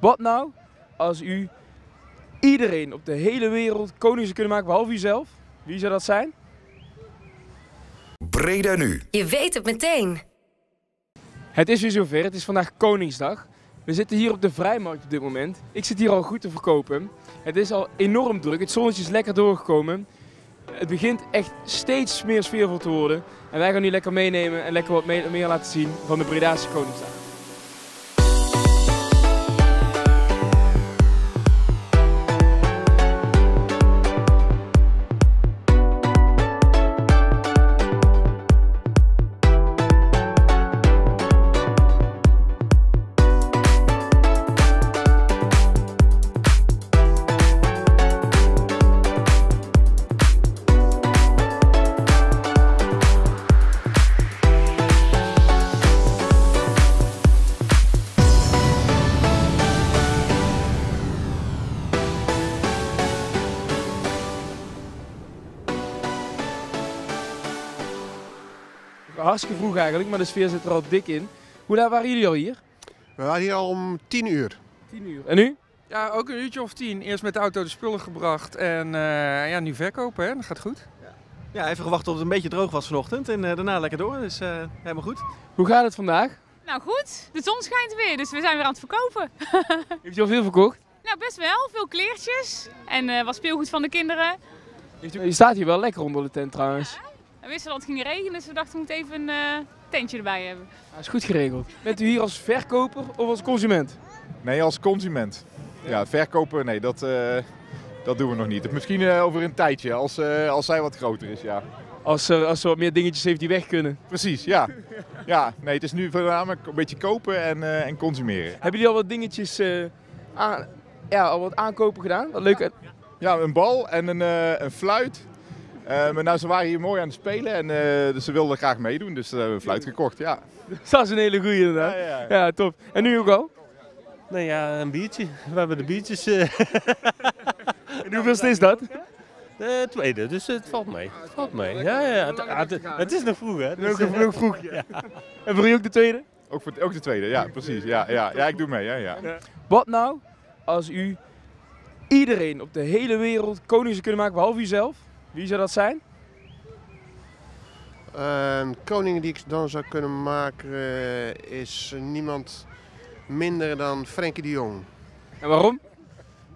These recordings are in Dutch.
Wat nou als u iedereen op de hele wereld koning zou kunnen maken, behalve uzelf? Wie zou dat zijn? Breda nu. Je weet het meteen. Het is weer zover, het is vandaag Koningsdag. We zitten hier op de Vrijmarkt op dit moment. Ik zit hier al goed te verkopen. Het is al enorm druk, het zonnetje is lekker doorgekomen. Het begint echt steeds meer sfeervol te worden. En wij gaan nu lekker meenemen en lekker wat me- meer laten zien van de Bredaanse Koningsdag. Hartstikke vroeg eigenlijk, maar de sfeer zit er al dik in. Hoe laat waren jullie al hier? We waren hier al om tien uur. 10 uur. En nu? Ja, ook een uurtje of tien. Eerst met de auto de spullen gebracht en eh, ja, nu verkopen. Hè? Dat gaat goed. Ja, even gewacht tot het een beetje droog was vanochtend en eh, daarna lekker door. Dus eh, helemaal goed. Hoe gaat het vandaag? Nou goed, de zon schijnt weer, dus we zijn weer aan het verkopen. Heeft u al veel verkocht? Nou, best wel. Veel kleertjes en eh, wat speelgoed van de kinderen. U- Je staat hier wel lekker onder de tent trouwens. We wisten dat het ging regenen, dus we dachten we moeten even een eh, tentje erbij hebben. Dat is goed geregeld. Bent u hier als verkoper of als consument? Nee, als consument. Ja, verkopen, nee, dat, eh, dat doen we nog niet. Misschien eh, over een tijdje, als, eh, als zij wat groter is, ja. Als als er wat meer dingetjes heeft die weg kunnen. Precies, ja. Ja, nee, het is nu voornamelijk een beetje kopen en, eh, en consumeren. Hebben jullie al wat dingetjes eh, aan, ja, al wat aankopen gedaan? Wat leuk. Ja, een bal en een, eh, een fluit. Eh, maar nou, ze waren hier mooi aan het spelen en eh, dus ze wilden graag meedoen, dus we hebben een fluit gekocht, ja. Dat is een hele goeie inderdaad. Ja, ja. Ja, top. En nu ook al? Nee, ja, een biertje. We hebben de biertjes. eh En hoeveelste is dat? de tweede, dus het valt mee. Het valt mee. Ja, ja, het, het, het is nog vroeg, hè? Dus, Nog, nog vroeg. En voor u ook de tweede? Ook, voor, ook de tweede, ja, precies. Ja, ja, ja, ik doe mee, ja, ja. Wat nou als u iedereen op de hele wereld koning zou kunnen maken, behalve uzelf? Wie zou dat zijn? Een koning die ik dan zou kunnen maken eh, is niemand minder dan Frenkie de Jong. En waarom?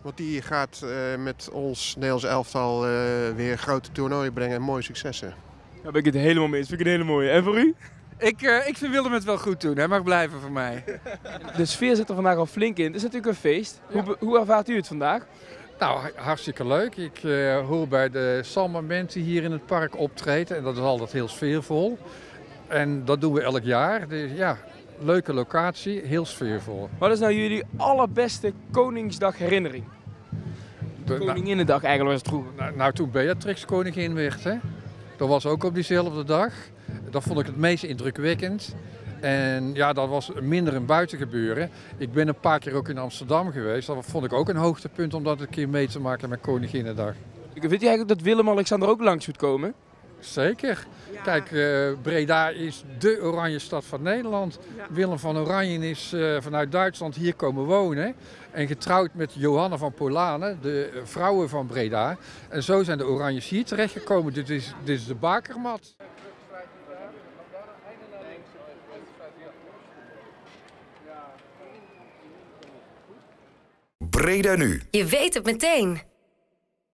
Want die gaat eh, met ons Nederlands elftal eh, weer grote toernooien brengen en mooie successen. Daar ben ik het helemaal mee eens. Vind ik een hele mooie. En voor u? Ik, eh, ik vind Willem het wel goed doen. Hij mag blijven voor mij. De sfeer zit er vandaag al flink in. Het is natuurlijk een feest. Hoe, hoe ervaart u het vandaag? Nou, ha- hartstikke leuk. Ik eh, hoor bij de Salma-band die hier in het park optreedt. En dat is altijd heel sfeervol. En dat doen we elk jaar. Dus ja, leuke locatie, heel sfeervol. Wat is nou jullie allerbeste Koningsdag herinnering? De- nou, Koninginnedag eigenlijk was het vroeger. nou, nou, toen Beatrix koningin werd, hè. Dat was ook op diezelfde dag. Dat vond ik het meest indrukwekkend. En ja, dat was minder een buitengebeuren. Ik ben een paar keer ook in Amsterdam geweest. Dat vond ik ook een hoogtepunt om dat een keer mee te maken met Koninginnedag. Vindt u eigenlijk dat Willem-Alexander ook langs moet komen? Zeker. Kijk, eh, Breda is dé oranje stad van Nederland. Willem van Oranje is eh, vanuit Duitsland hier komen wonen. En getrouwd met Johanna van Polanen, de eh, vrouwen van Breda. En zo zijn de Oranjes hier terechtgekomen. Dit is, dit is de bakermat. Breda nu. Je weet het meteen.